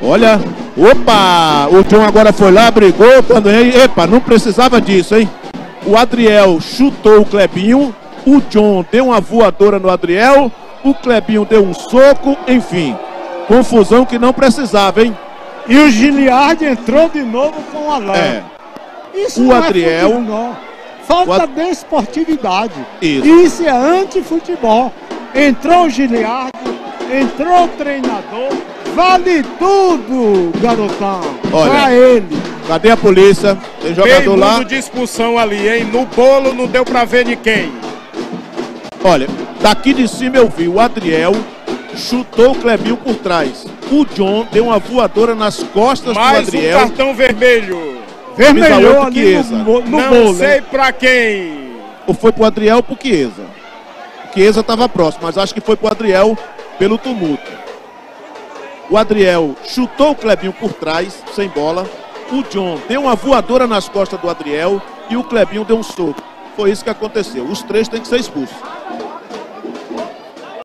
Olha, opa, o John agora foi lá, brigou, quando epa, não precisava disso, hein? O Adriel chutou o Clebinho, o John deu uma voadora no Adriel, o Clebinho deu um soco, enfim, confusão que não precisava, hein? E o Giliard entrou de novo com o Alain. É. Isso O não Adriel- é futebol. Falta O Ad- de esportividade. Isso. Isso é anti-futebol. Entrou o Giliard, entrou o treinador. Vale tudo, garotão. Olha. Pra ele. Cadê a polícia? Tem jogador Meio lá. de expulsão ali, hein? No bolo não deu pra ver de quem. Olha, daqui de cima eu vi o Adriel chutou o Clebinho por trás. O John deu uma voadora nas costas Mais do um Adriel. cartão vermelho. Vermelhou outra ali no, no não bolo. sei hein? pra quem. Ou foi pro Adriel ou pro Chiesa? O Chiesa estava próximo, mas acho que foi pro Adriel pelo tumulto. O Adriel chutou o Clebinho por trás, sem bola. O John deu uma voadora nas costas do Adriel e o Clebinho deu um soco. Foi isso que aconteceu. Os três têm que ser expulsos.